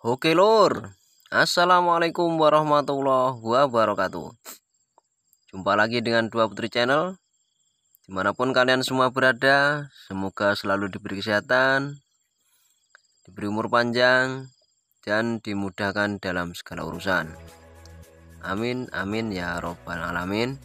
Oke lor Assalamualaikum warahmatullahi wabarakatuh. Jumpa lagi dengan Dua Putri Channel. Di mana pun kalian semua berada Semoga selalu diberi kesehatan Diberi umur panjang Dan dimudahkan dalam segala urusan. Amin amin ya robbal alamin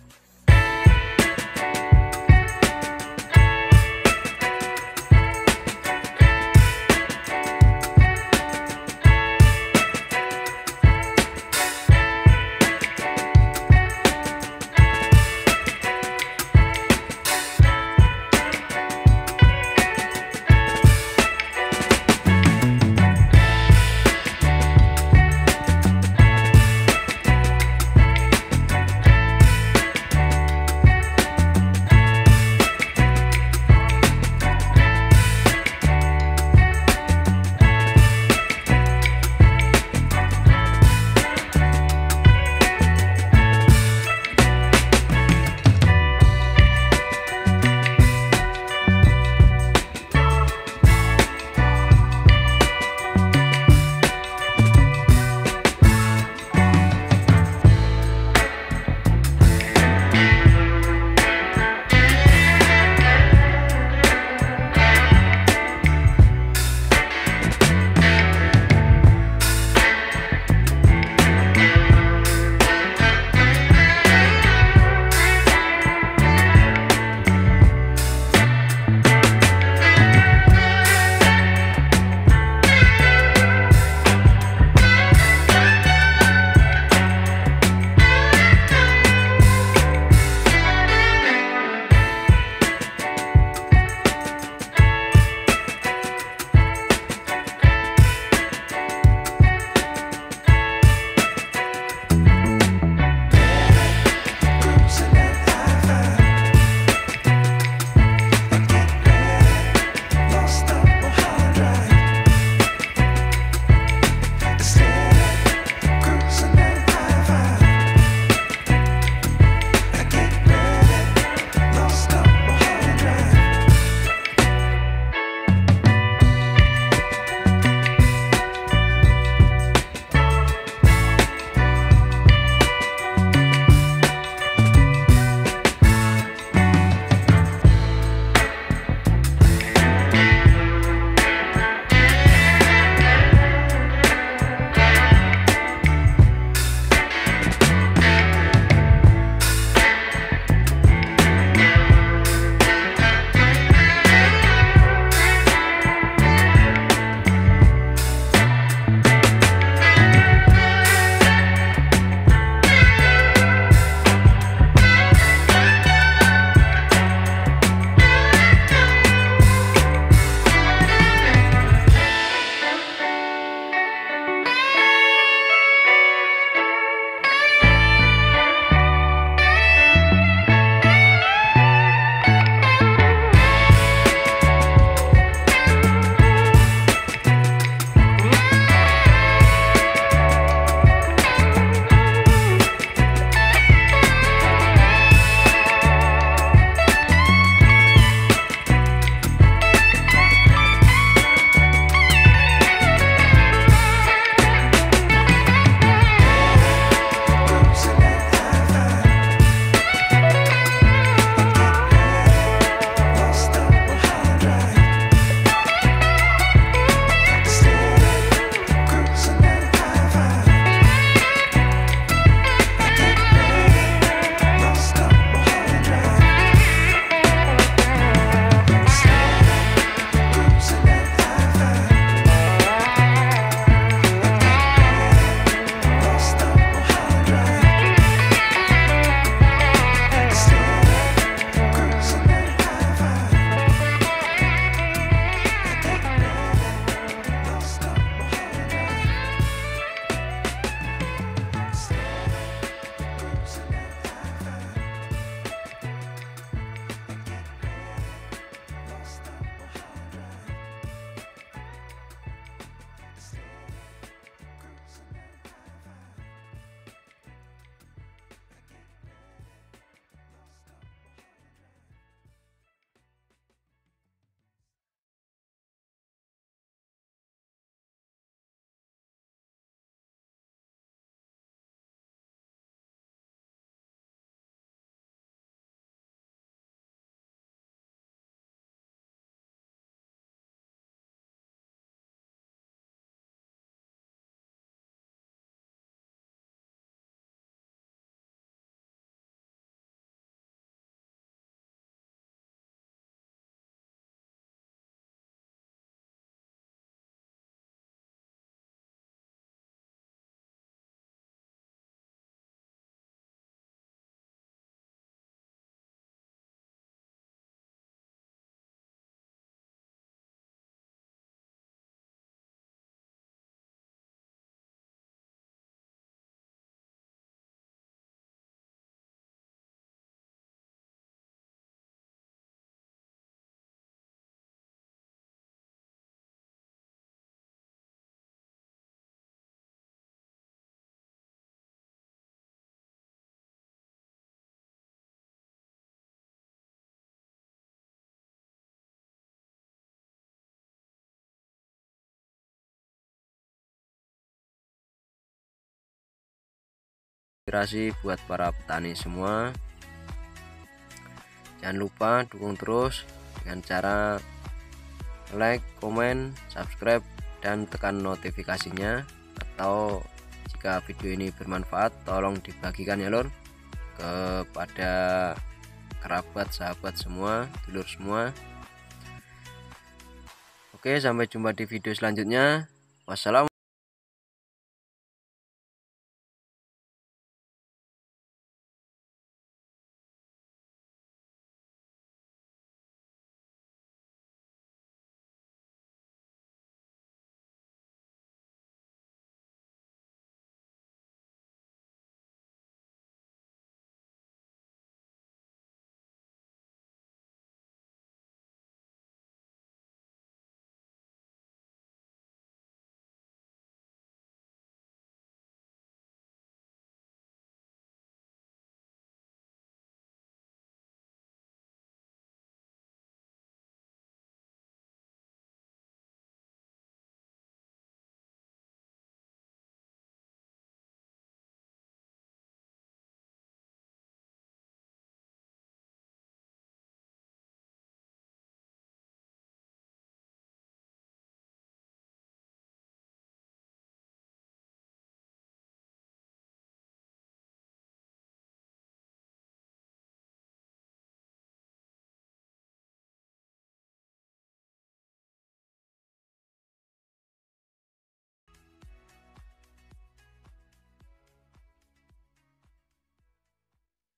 inspirasi buat para petani semua. Jangan lupa dukung terus dengan cara like, komen, subscribe dan tekan notifikasinya. Atau jika video ini bermanfaat tolong dibagikan ya lor kepada kerabat sahabat semua dulur semua. Oke sampai jumpa di video selanjutnya. Wassalamualaikum